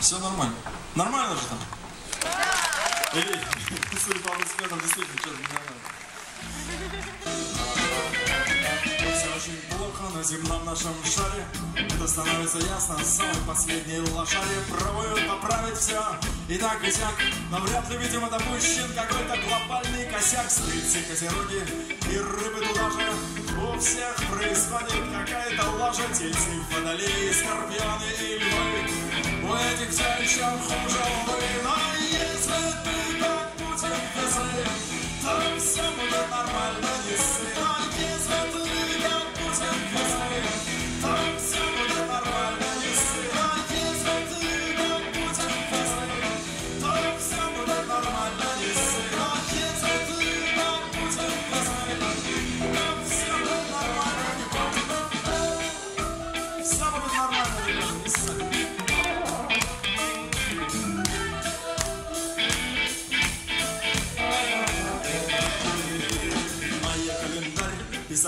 Все нормально. Нормально же там? Или, судя по взглядам, действительно что-то нормально. Все очень плохо на земном нашем шаре. Это становится ясно с самой последней лошади Пробуют поправить все и так и сяк Но вряд ли, видимо, допущен какой-то глобальный косяк. Стрельцы, козероги и рыбы туда же. У всех происходит какая-то лажа. Тельцы, водолеи, скорпионы и львы 像湖中。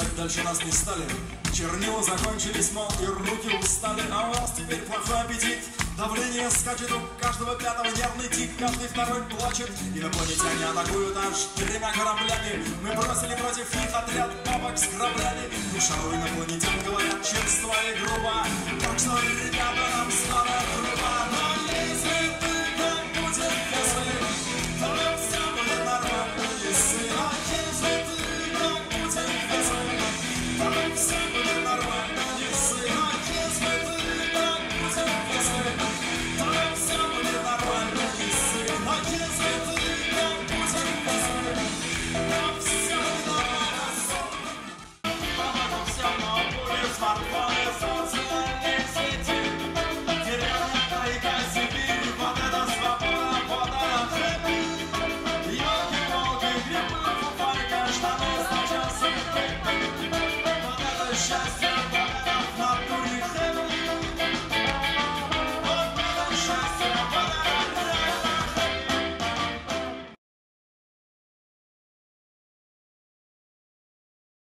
Писать дальше нас не стали. Чернила закончились, мол, и руки устали. А у вас теперь плохой аппетит. Давление скачет у каждого пятого нервный тик. Каждый второй плачет. Инопланетяне атакуют аж тремя кораблями. Мы бросили против них отряд бабок с граблями. Душа у инопланетян говорят черства и грубо Так что, ребята, Russia.